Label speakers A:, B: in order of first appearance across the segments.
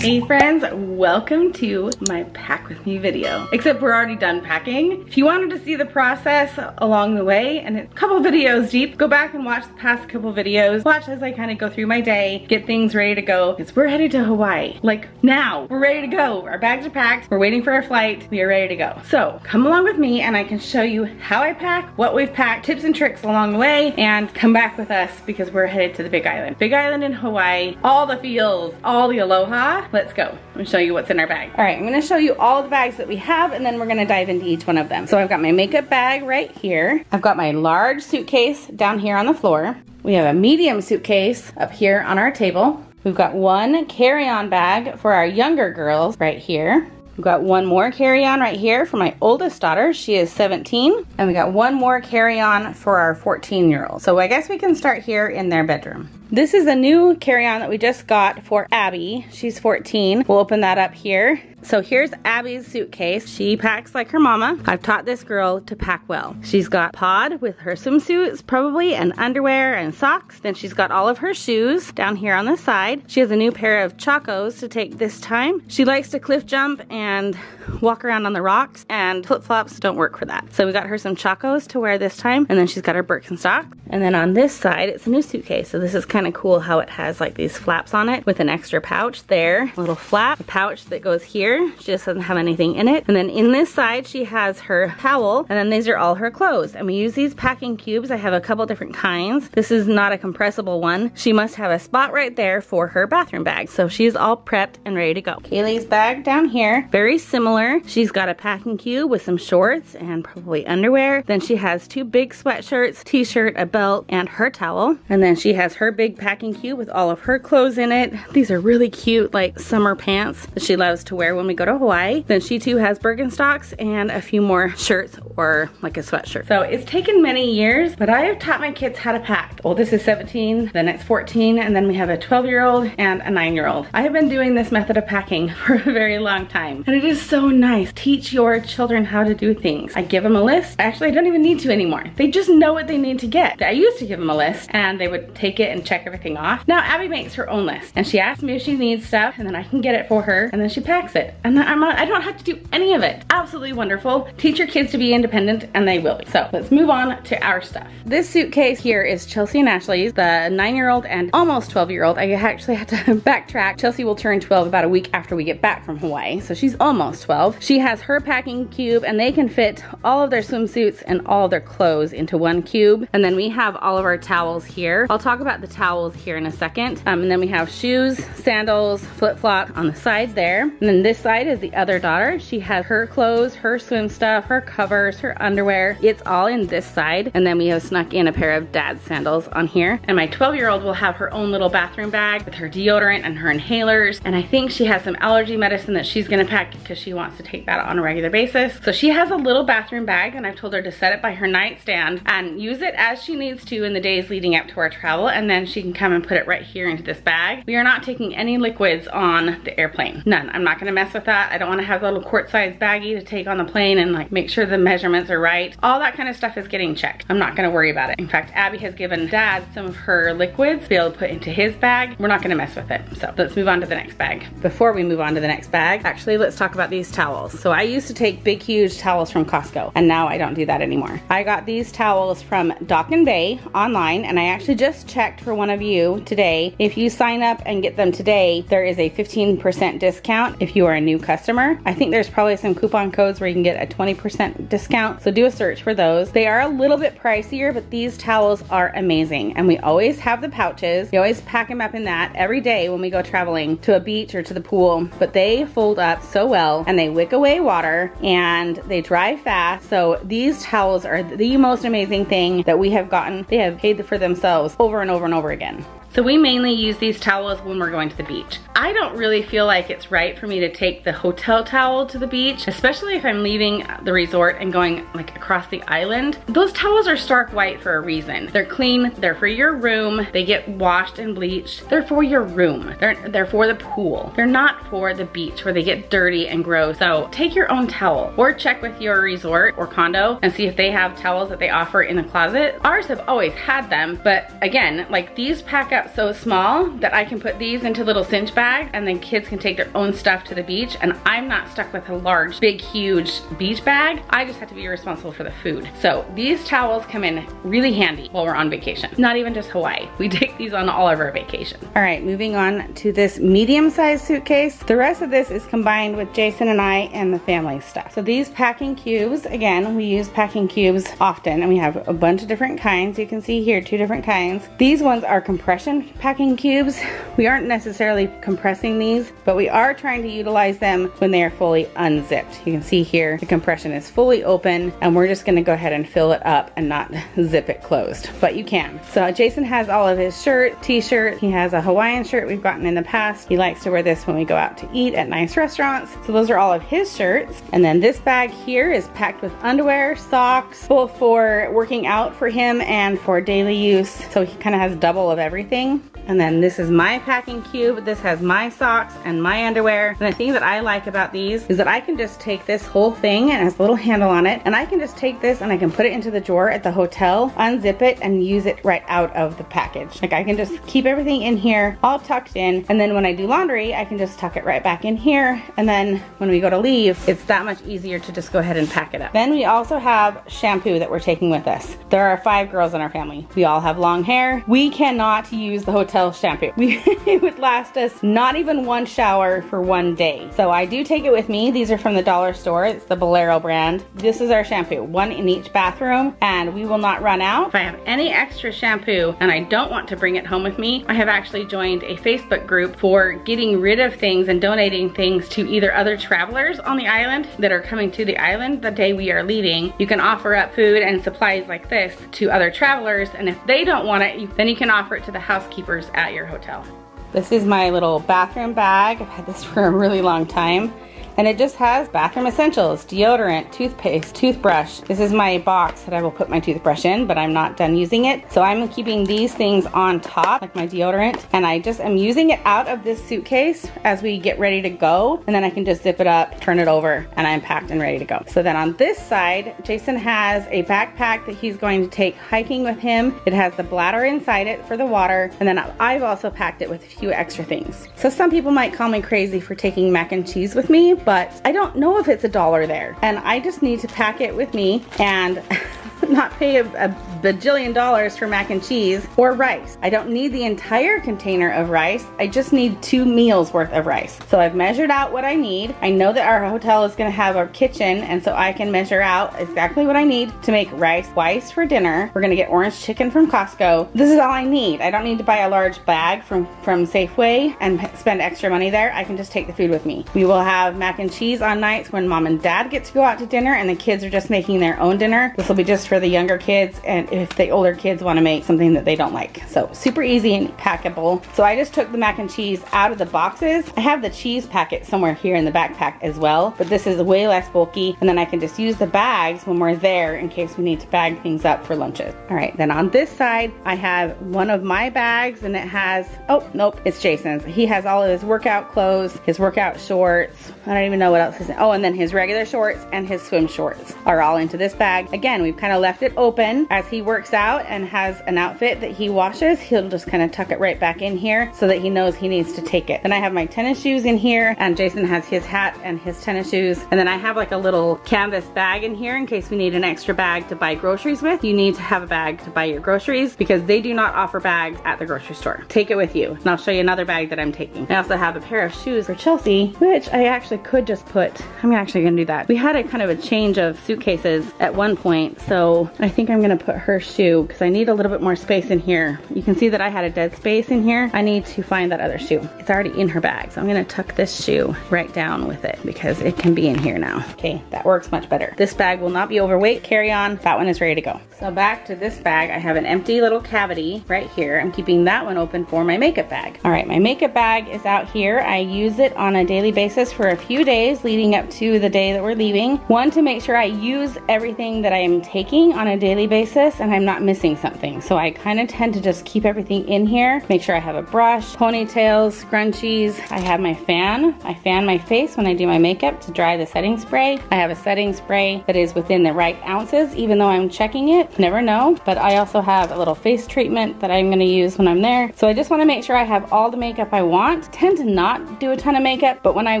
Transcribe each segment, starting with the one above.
A: Hey friends, welcome to my pack with me video. Except we're already done packing. If you wanted to see the process along the way and a couple videos deep, go back and watch the past couple videos. Watch as I kind of go through my day, get things ready to go. Because we're headed to Hawaii. Like now, we're ready to go. Our bags are packed, we're waiting for our flight, we are ready to go. So come along with me and I can show you how I pack, what we've packed, tips and tricks along the way, and come back with us because we're headed to the Big Island. Big Island in Hawaii, all the feels, all the aloha. Let's go. Let me show you what's in our bag. All right, I'm gonna show you all the bags that we have and then we're gonna dive into each one of them. So I've got my makeup bag right here. I've got my large suitcase down here on the floor. We have a medium suitcase up here on our table. We've got one carry-on bag for our younger girls right here. We've got one more carry-on right here for my oldest daughter. She is 17. And we got one more carry-on for our 14-year-old. So I guess we can start here in their bedroom. This is a new carry-on that we just got for Abby. She's 14. We'll open that up here. So here's Abby's suitcase. She packs like her mama. I've taught this girl to pack well. She's got pod with her swimsuits probably and underwear and socks. Then she's got all of her shoes down here on the side. She has a new pair of Chacos to take this time. She likes to cliff jump and walk around on the rocks and flip-flops don't work for that. So we got her some Chacos to wear this time and then she's got her Birkenstock. And then on this side, it's a new suitcase. So this is kind of cool how it has like these flaps on it with an extra pouch there, a little flap, a pouch that goes here here. She just doesn't have anything in it. And then in this side, she has her towel, and then these are all her clothes. And we use these packing cubes. I have a couple different kinds. This is not a compressible one. She must have a spot right there for her bathroom bag. So she's all prepped and ready to go. Kaylee's bag down here, very similar. She's got a packing cube with some shorts and probably underwear. Then she has two big sweatshirts, t-shirt, a belt, and her towel. And then she has her big packing cube with all of her clothes in it. These are really cute, like summer pants that she loves to wear when we go to Hawaii. Then she too has Birkenstocks and a few more shirts or like a sweatshirt. So it's taken many years, but I have taught my kids how to pack. Oldest is 17, the next 14, and then we have a 12 year old and a nine year old. I have been doing this method of packing for a very long time. And it is so nice. Teach your children how to do things. I give them a list. Actually, I don't even need to anymore. They just know what they need to get. I used to give them a list and they would take it and check everything off. Now Abby makes her own list and she asks me if she needs stuff and then I can get it for her and then she packs it and I'm not, I don't have to do any of it. Absolutely wonderful. Teach your kids to be independent and they will be. So let's move on to our stuff. This suitcase here is Chelsea and Ashley's, the nine-year-old and almost 12-year-old. I actually had to backtrack. Chelsea will turn 12 about a week after we get back from Hawaii. So she's almost 12. She has her packing cube and they can fit all of their swimsuits and all of their clothes into one cube. And then we have all of our towels here. I'll talk about the towels here in a second. Um, and then we have shoes, sandals, flip-flop on the side there. And then this side is the other daughter. She has her clothes, her swim stuff, her covers, her underwear. It's all in this side. And then we have snuck in a pair of dad's sandals on here. And my 12 year old will have her own little bathroom bag with her deodorant and her inhalers. And I think she has some allergy medicine that she's gonna pack because she wants to take that on a regular basis. So she has a little bathroom bag and I've told her to set it by her nightstand and use it as she needs to in the days leading up to our travel. And then she can come and put it right here into this bag. We are not taking any liquids on the airplane. None. I'm not gonna mess with that. I don't wanna have a little quart size baggie to take on the plane and like make sure the measurements are right. All that kind of stuff is getting checked. I'm not gonna worry about it. In fact, Abby has given dad some of her liquids to be able to put into his bag. We're not gonna mess with it. So let's move on to the next bag. Before we move on to the next bag, actually let's talk about these towels. So I used to take big, huge towels from Costco and now I don't do that anymore. I got these towels from Dock and Bay online and I actually just checked for one of you today. If you sign up and get them today, there is a 15% discount if you are a new customer. I think there's probably some coupon codes where you can get a 20% discount. So do a search for those. They are a little bit pricier, but these towels are amazing. And we always have the pouches. We always pack them up in that every day when we go traveling to a beach or to the pool. But they fold up so well and they wick away water and they dry fast. So these towels are the most amazing thing that we have gotten. They have paid for themselves over and over and over again. So we mainly use these towels when we're going to the beach. I don't really feel like it's right for me to take the hotel towel to the beach, especially if I'm leaving the resort and going like across the island. Those towels are stark white for a reason. They're clean, they're for your room, they get washed and bleached. They're for your room. They're, they're for the pool. They're not for the beach where they get dirty and gross. So take your own towel or check with your resort or condo and see if they have towels that they offer in the closet. Ours have always had them, but again, like these pack up got so small that I can put these into little cinch bags and then kids can take their own stuff to the beach and I'm not stuck with a large, big, huge beach bag. I just have to be responsible for the food. So these towels come in really handy while we're on vacation. Not even just Hawaii. We take these on all of our vacations. All right, moving on to this medium-sized suitcase. The rest of this is combined with Jason and I and the family stuff. So these packing cubes, again, we use packing cubes often and we have a bunch of different kinds. You can see here two different kinds. These ones are compression packing cubes. We aren't necessarily compressing these, but we are trying to utilize them when they are fully unzipped. You can see here the compression is fully open and we're just gonna go ahead and fill it up and not zip it closed, but you can. So Jason has all of his shirt, t-shirt, he has a Hawaiian shirt we've gotten in the past. He likes to wear this when we go out to eat at nice restaurants. So those are all of his shirts. And then this bag here is packed with underwear, socks, both for working out for him and for daily use. So he kind of has double of everything thing. And then this is my packing cube. This has my socks and my underwear. And the thing that I like about these is that I can just take this whole thing and it has a little handle on it. And I can just take this and I can put it into the drawer at the hotel, unzip it and use it right out of the package. Like I can just keep everything in here all tucked in. And then when I do laundry, I can just tuck it right back in here. And then when we go to leave, it's that much easier to just go ahead and pack it up. Then we also have shampoo that we're taking with us. There are five girls in our family. We all have long hair. We cannot use the hotel shampoo. We, it would last us not even one shower for one day. So I do take it with me. These are from the dollar store. It's the Bolero brand. This is our shampoo, one in each bathroom, and we will not run out. If I have any extra shampoo and I don't want to bring it home with me, I have actually joined a Facebook group for getting rid of things and donating things to either other travelers on the island that are coming to the island the day we are leaving. You can offer up food and supplies like this to other travelers, and if they don't want it, then you can offer it to the housekeepers at your hotel. This is my little bathroom bag. I've had this for a really long time and it just has bathroom essentials, deodorant, toothpaste, toothbrush. This is my box that I will put my toothbrush in, but I'm not done using it. So I'm keeping these things on top, like my deodorant, and I just am using it out of this suitcase as we get ready to go, and then I can just zip it up, turn it over, and I'm packed and ready to go. So then on this side, Jason has a backpack that he's going to take hiking with him. It has the bladder inside it for the water, and then I've also packed it with a few extra things. So some people might call me crazy for taking mac and cheese with me, but I don't know if it's a dollar there. And I just need to pack it with me and not pay a, a, bajillion dollars for mac and cheese or rice. I don't need the entire container of rice. I just need two meals worth of rice. So I've measured out what I need. I know that our hotel is gonna have a kitchen and so I can measure out exactly what I need to make rice twice for dinner. We're gonna get orange chicken from Costco. This is all I need. I don't need to buy a large bag from, from Safeway and spend extra money there. I can just take the food with me. We will have mac and cheese on nights when mom and dad get to go out to dinner and the kids are just making their own dinner. This will be just for the younger kids and if the older kids want to make something that they don't like. So super easy and packable. So I just took the mac and cheese out of the boxes. I have the cheese packet somewhere here in the backpack as well, but this is way less bulky and then I can just use the bags when we're there in case we need to bag things up for lunches. All right, then on this side, I have one of my bags and it has, oh, nope, it's Jason's. He has all of his workout clothes, his workout shorts. I don't even know what else is in. Oh, and then his regular shorts and his swim shorts are all into this bag. Again, we've kind of left it open. As he works out and has an outfit that he washes, he'll just kind of tuck it right back in here so that he knows he needs to take it. Then I have my tennis shoes in here and Jason has his hat and his tennis shoes. And then I have like a little canvas bag in here in case we need an extra bag to buy groceries with. You need to have a bag to buy your groceries because they do not offer bags at the grocery store. Take it with you. And I'll show you another bag that I'm taking. I also have a pair of shoes for Chelsea, which I actually could just put, I'm actually gonna do that. We had a kind of a change of suitcases at one point, so I think I'm gonna put her shoe because I need a little bit more space in here. You can see that I had a dead space in here. I need to find that other shoe. It's already in her bag. So I'm gonna tuck this shoe right down with it because it can be in here now. Okay, that works much better. This bag will not be overweight, carry on. That one is ready to go. So back to this bag, I have an empty little cavity right here. I'm keeping that one open for my makeup bag. All right, my makeup bag is out here. I use it on a daily basis for a few days leading up to the day that we're leaving. One, to make sure I use everything that I am taking on a daily basis and I'm not missing something. So I kind of tend to just keep everything in here. Make sure I have a brush, ponytails, scrunchies. I have my fan. I fan my face when I do my makeup to dry the setting spray. I have a setting spray that is within the right ounces, even though I'm checking it. Never know. But I also have a little face treatment that I'm gonna use when I'm there. So I just wanna make sure I have all the makeup I want. Tend to not do a ton of makeup, but when I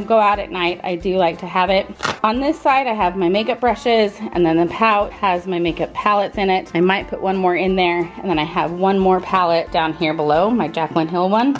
A: go out at night, I do like to have it. On this side, I have my makeup brushes, and then the pouch has my makeup palettes in it. I might put one more in there, and then I have one more palette down here below, my Jaclyn Hill one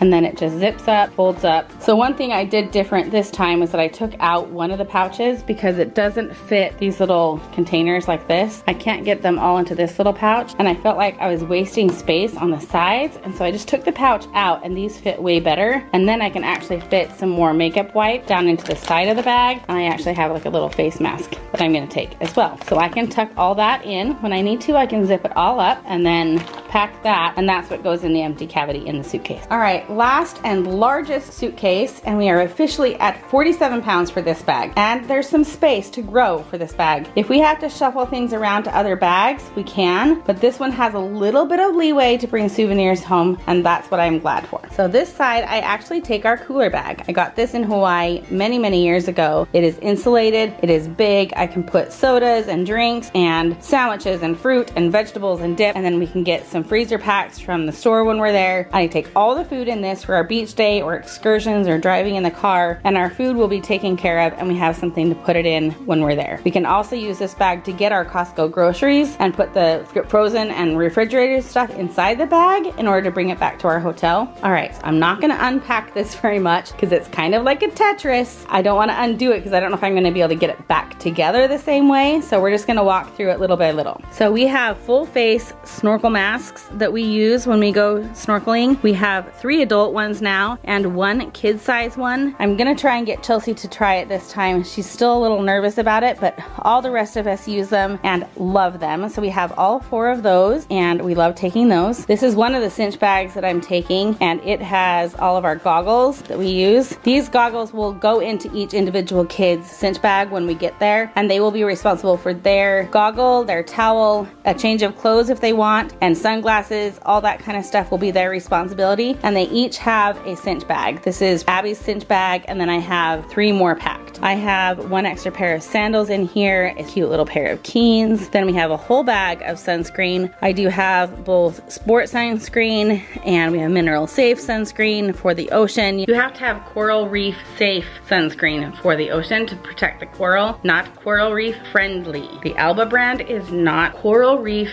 A: and then it just zips up, folds up. So one thing I did different this time was that I took out one of the pouches because it doesn't fit these little containers like this. I can't get them all into this little pouch and I felt like I was wasting space on the sides and so I just took the pouch out and these fit way better and then I can actually fit some more makeup wipe down into the side of the bag and I actually have like a little face mask that I'm gonna take as well. So I can tuck all that in. When I need to I can zip it all up and then pack that and that's what goes in the empty cavity in the suitcase. All right, last and largest suitcase and we are officially at 47 pounds for this bag. And there's some space to grow for this bag. If we have to shuffle things around to other bags, we can, but this one has a little bit of leeway to bring souvenirs home and that's what I'm glad for. So this side, I actually take our cooler bag. I got this in Hawaii many, many years ago. It is insulated, it is big. I can put sodas and drinks and sandwiches and fruit and vegetables and dip and then we can get some freezer packs from the store when we're there. I take all the food in this for our beach day or excursions or driving in the car and our food will be taken care of and we have something to put it in when we're there. We can also use this bag to get our Costco groceries and put the frozen and refrigerated stuff inside the bag in order to bring it back to our hotel. All right, so I'm not gonna unpack this very much because it's kind of like a Tetris. I don't wanna undo it because I don't know if I'm gonna be able to get it back together the same way. So we're just gonna walk through it little by little. So we have full face snorkel masks that we use when we go snorkeling. We have three adult ones now and one kid size one. I'm gonna try and get Chelsea to try it this time. She's still a little nervous about it, but all the rest of us use them and love them. So we have all four of those and we love taking those. This is one of the cinch bags that I'm taking and it has all of our goggles that we use. These goggles will go into each individual kid's cinch bag when we get there and they will be responsible for their goggle, their towel, a change of clothes if they want, and sunglasses, all that kind of stuff will be their responsibility. And they each have a cinch bag. This is Abby's cinch bag, and then I have three more packed. I have one extra pair of sandals in here, a cute little pair of Keens. Then we have a whole bag of sunscreen. I do have both sport sunscreen and we have mineral safe sunscreen for the ocean. You have to have coral reef safe sunscreen for the ocean to protect the coral, not coral reef friendly. The Alba brand is not coral reef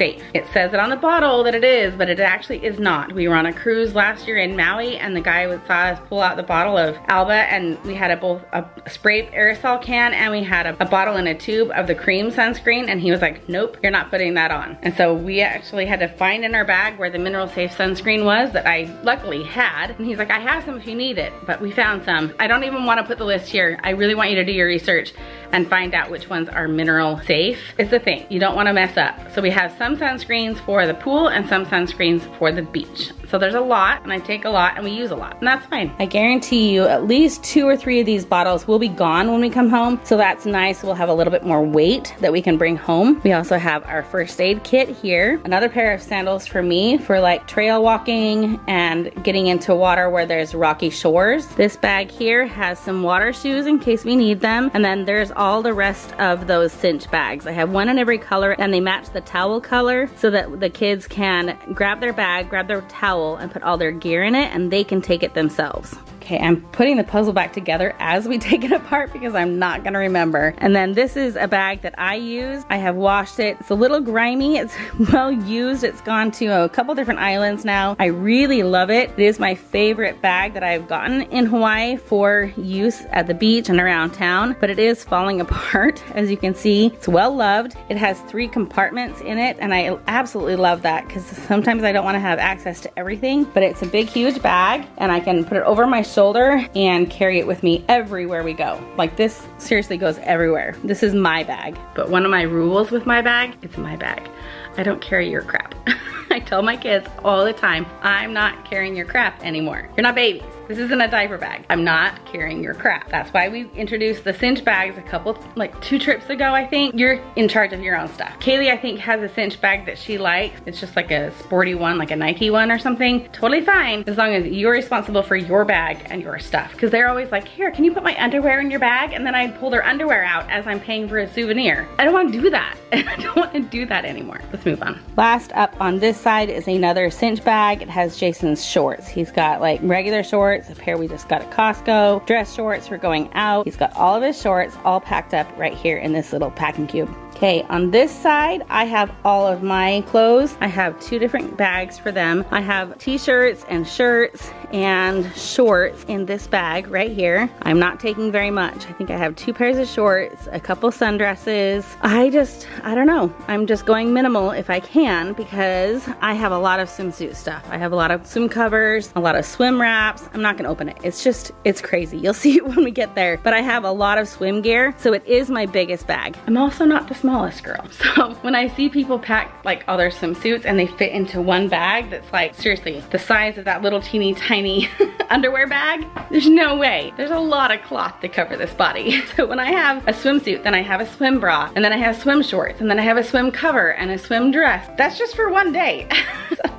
A: safe. It says it on the bottle that it is, but it actually is not. We were on a cruise last year in Maui and the guy saw us pull out the bottle of Alba and we had a both a spray aerosol can and we had a, a bottle and a tube of the cream sunscreen and he was like, nope, you're not putting that on. And so we actually had to find in our bag where the mineral safe sunscreen was that I luckily had. And he's like, I have some if you need it, but we found some. I don't even wanna put the list here. I really want you to do your research and find out which ones are mineral safe. It's the thing, you don't wanna mess up. So we have some sunscreens for the pool and some sunscreens for the beach. So there's a lot and I take a lot and we use a lot and that's fine. I guarantee you at least two or three of these bottles will be gone when we come home. So that's nice. We'll have a little bit more weight that we can bring home. We also have our first aid kit here. Another pair of sandals for me for like trail walking and getting into water where there's rocky shores. This bag here has some water shoes in case we need them. And then there's all the rest of those cinch bags. I have one in every color and they match the towel color so that the kids can grab their bag, grab their towel and put all their gear in it and they can take it themselves. Okay, I'm putting the puzzle back together as we take it apart because I'm not gonna remember. And then this is a bag that I use. I have washed it. It's a little grimy. It's well used. It's gone to a couple different islands now. I really love it. It is my favorite bag that I've gotten in Hawaii for use at the beach and around town, but it is falling apart as you can see. It's well loved. It has three compartments in it and I absolutely love that because sometimes I don't wanna have access to everything, but it's a big, huge bag and I can put it over my shoulder shoulder and carry it with me everywhere we go. Like this seriously goes everywhere. This is my bag. But one of my rules with my bag, it's my bag. I don't carry your crap. I tell my kids all the time, I'm not carrying your crap anymore. You're not babies. This isn't a diaper bag. I'm not carrying your crap. That's why we introduced the cinch bags a couple, like two trips ago, I think. You're in charge of your own stuff. Kaylee, I think, has a cinch bag that she likes. It's just like a sporty one, like a Nike one or something. Totally fine, as long as you're responsible for your bag and your stuff. Because they're always like, here, can you put my underwear in your bag? And then I pull their underwear out as I'm paying for a souvenir. I don't want to do that. I don't want to do that anymore. Let's move on. Last up on this side is another cinch bag. It has Jason's shorts. He's got like regular shorts, a pair we just got at Costco, dress shorts for going out. He's got all of his shorts all packed up right here in this little packing cube. Okay, on this side, I have all of my clothes. I have two different bags for them. I have t-shirts and shirts and shorts in this bag right here. I'm not taking very much. I think I have two pairs of shorts, a couple sundresses. I just, I don't know. I'm just going minimal if I can because I have a lot of swimsuit stuff. I have a lot of swim covers, a lot of swim wraps. I'm not gonna open it. It's just, it's crazy. You'll see it when we get there. But I have a lot of swim gear, so it is my biggest bag. I'm also not smallest girl. So when I see people pack like all their swimsuits and they fit into one bag that's like, seriously, the size of that little teeny tiny underwear bag, there's no way. There's a lot of cloth to cover this body. So when I have a swimsuit, then I have a swim bra, and then I have swim shorts, and then I have a swim cover and a swim dress. That's just for one day. so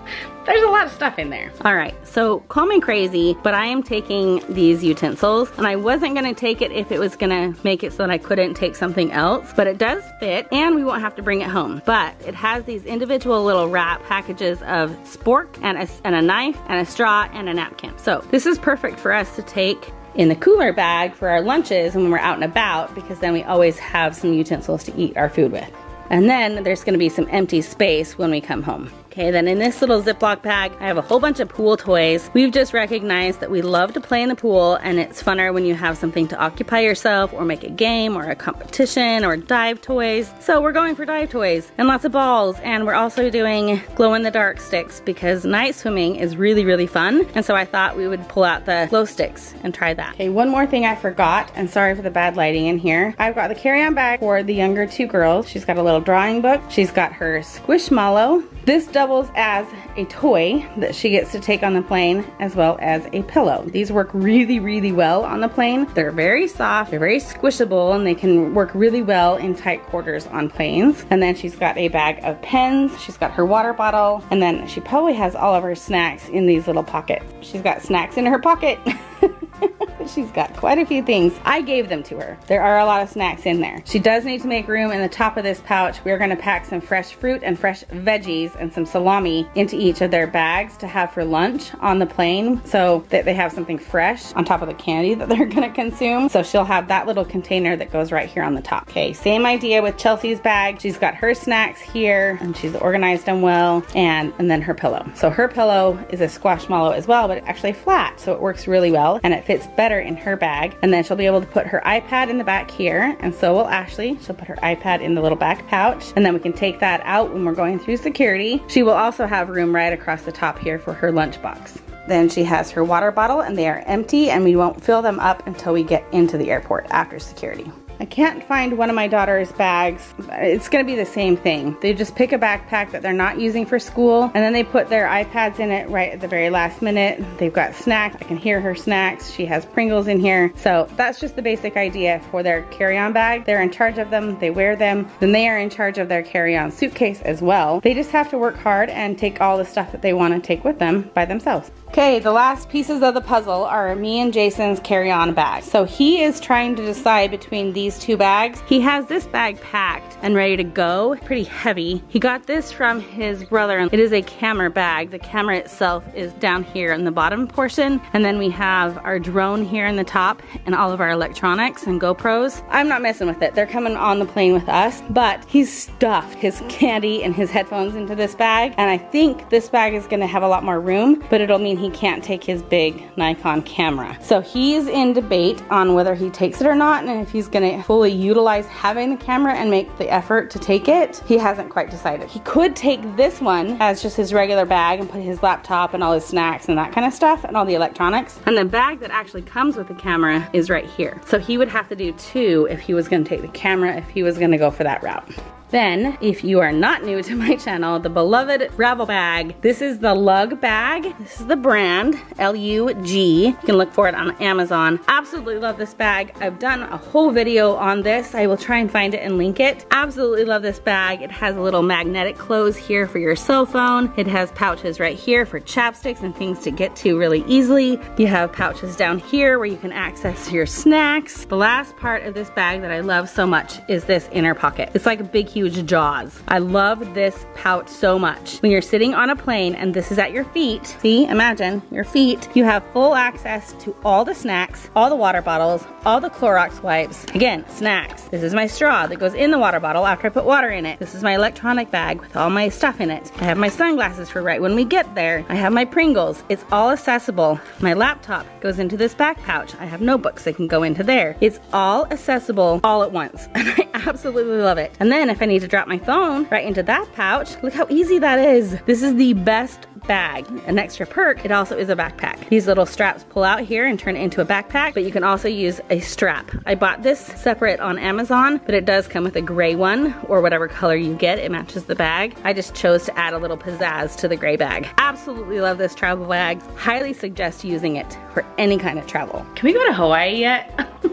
A: there's a lot of stuff in there. All right, so call me crazy, but I am taking these utensils and I wasn't gonna take it if it was gonna make it so that I couldn't take something else, but it does fit and we won't have to bring it home. But it has these individual little wrap packages of spork and a, and a knife and a straw and a napkin. So this is perfect for us to take in the cooler bag for our lunches and when we're out and about because then we always have some utensils to eat our food with. And then there's gonna be some empty space when we come home. Okay, then in this little Ziploc bag, I have a whole bunch of pool toys. We've just recognized that we love to play in the pool and it's funner when you have something to occupy yourself or make a game or a competition or dive toys. So we're going for dive toys and lots of balls and we're also doing glow in the dark sticks because night swimming is really, really fun. And so I thought we would pull out the glow sticks and try that. Okay, one more thing I forgot and sorry for the bad lighting in here. I've got the carry-on bag for the younger two girls. She's got a little drawing book. She's got her Squishmallow. This doubles as a toy that she gets to take on the plane as well as a pillow. These work really, really well on the plane. They're very soft, they're very squishable, and they can work really well in tight quarters on planes. And then she's got a bag of pens, she's got her water bottle, and then she probably has all of her snacks in these little pockets. She's got snacks in her pocket. She's got quite a few things. I gave them to her. There are a lot of snacks in there. She does need to make room in the top of this pouch. We're gonna pack some fresh fruit and fresh veggies and some salami into each of their bags to have for lunch on the plane so that they have something fresh on top of the candy that they're gonna consume. So she'll have that little container that goes right here on the top. Okay, same idea with Chelsea's bag. She's got her snacks here and she's organized them well and, and then her pillow. So her pillow is a squashmallow as well, but actually flat. So it works really well and it fits better in her bag. And then she'll be able to put her iPad in the back here. And so will Ashley. She'll put her iPad in the little back pouch. And then we can take that out when we're going through security. She will also have room right across the top here for her lunchbox. Then she has her water bottle and they are empty and we won't fill them up until we get into the airport after security. I can't find one of my daughter's bags. It's gonna be the same thing. They just pick a backpack that they're not using for school and then they put their iPads in it right at the very last minute. They've got snacks. I can hear her snacks. She has Pringles in here. So that's just the basic idea for their carry-on bag. They're in charge of them. They wear them. Then they are in charge of their carry-on suitcase as well. They just have to work hard and take all the stuff that they want to take with them by themselves. Okay, the last pieces of the puzzle are me and Jason's carry-on bag. So he is trying to decide between these two bags. He has this bag packed and ready to go, pretty heavy. He got this from his brother. It is a camera bag. The camera itself is down here in the bottom portion. And then we have our drone here in the top and all of our electronics and GoPros. I'm not messing with it. They're coming on the plane with us, but he's stuffed his candy and his headphones into this bag. And I think this bag is gonna have a lot more room, but it'll mean he can't take his big Nikon camera. So he's in debate on whether he takes it or not and if he's gonna fully utilize having the camera and make the effort to take it. He hasn't quite decided. He could take this one as just his regular bag and put his laptop and all his snacks and that kind of stuff and all the electronics. And the bag that actually comes with the camera is right here. So he would have to do two if he was gonna take the camera, if he was gonna go for that route. Then, if you are not new to my channel, the beloved Ravel bag. This is the Lug bag. This is the brand, L-U-G. You can look for it on Amazon. Absolutely love this bag. I've done a whole video on this. I will try and find it and link it. Absolutely love this bag. It has a little magnetic close here for your cell phone. It has pouches right here for chapsticks and things to get to really easily. You have pouches down here where you can access your snacks. The last part of this bag that I love so much is this inner pocket. It's like a big huge jaws. I love this pouch so much. When you're sitting on a plane and this is at your feet, see, imagine your feet, you have full access to all the snacks, all the water bottles, all the Clorox wipes. Again, snacks. This is my straw that goes in the water bottle after I put water in it. This is my electronic bag with all my stuff in it. I have my sunglasses for right when we get there. I have my Pringles. It's all accessible. My laptop goes into this back pouch. I have notebooks that can go into there. It's all accessible all at once. And I absolutely love it. And then if I need to drop my phone right into that pouch, look how easy that is. This is the best bag. An extra perk, it also is a backpack. These little straps pull out here and turn it into a backpack, but you can also use a strap. I bought this separate on Amazon, but it does come with a gray one or whatever color you get. It matches the bag. I just chose to add a little pizzazz to the gray bag. Absolutely love this travel bag. Highly suggest using it for any kind of travel. Can we go to Hawaii yet?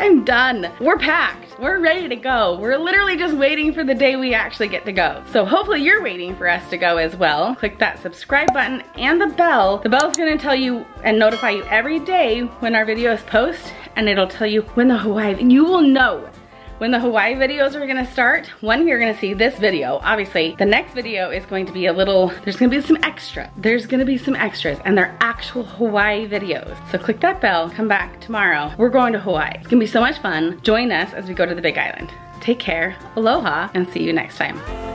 A: I'm done. We're packed. We're ready to go. We're literally just waiting for the day we actually get to go. So hopefully you're waiting for us to go as well. Click that subscribe button and the bell. The bell's gonna tell you and notify you every day when our videos post and it'll tell you when the Hawaii, you will know when the Hawaii videos are gonna start, one, you're gonna see this video. Obviously, the next video is going to be a little, there's gonna be some extra. There's gonna be some extras and they're actual Hawaii videos. So click that bell, come back tomorrow. We're going to Hawaii. It's gonna be so much fun. Join us as we go to the Big Island. Take care, aloha, and see you next time.